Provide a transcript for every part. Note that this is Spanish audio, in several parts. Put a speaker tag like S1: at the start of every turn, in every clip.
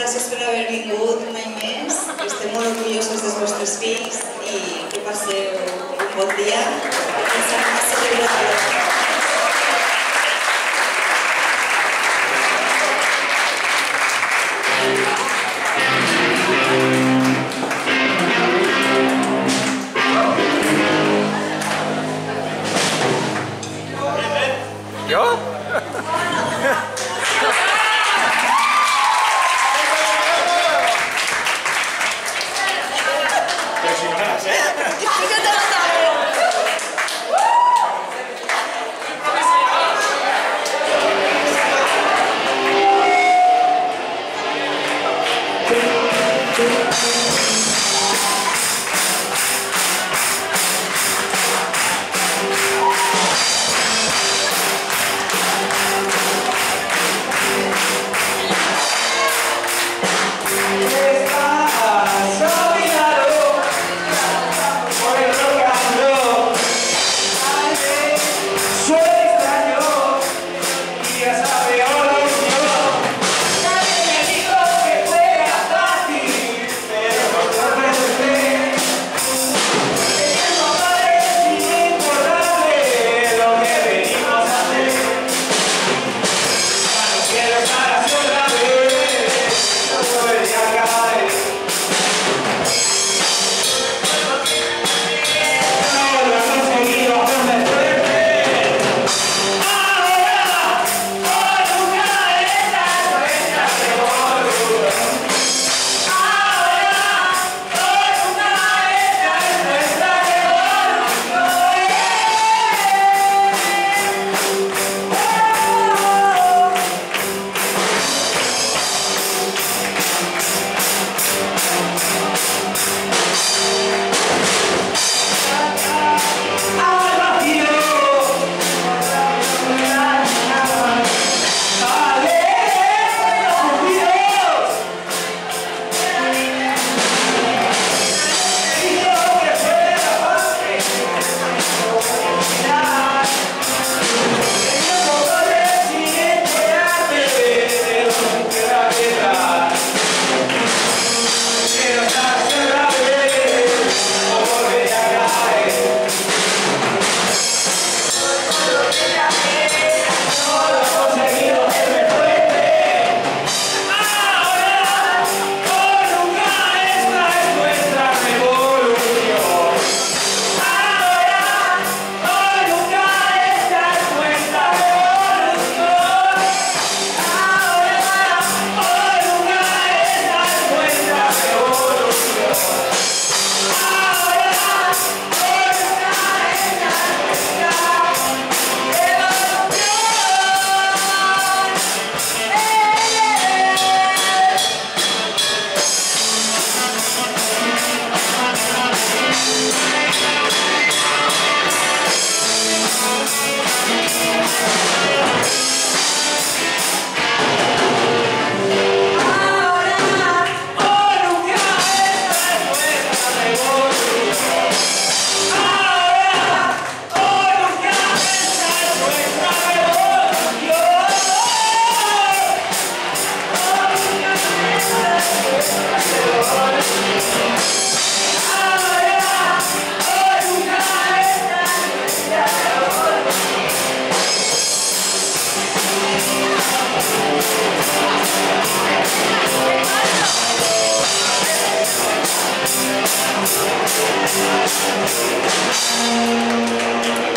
S1: gràcies per haver vingut un any més. Estem molt orgullosos dels vostres fills i que passeu un bon dia. A Thank you.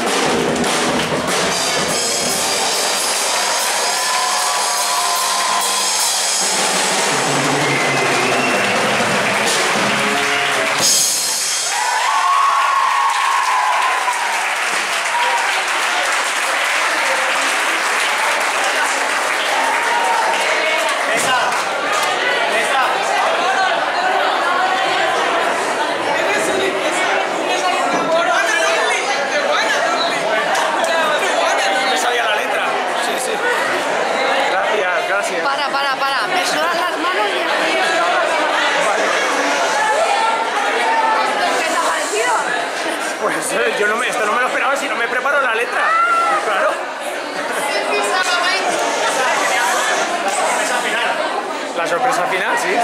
S1: Eh, yo no me, esto no me lo esperaba si no me preparo la letra. Claro. La sorpresa final, sí.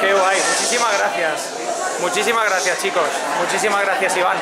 S1: Qué guay. Muchísimas gracias. Muchísimas gracias, chicos. Muchísimas gracias, Iván.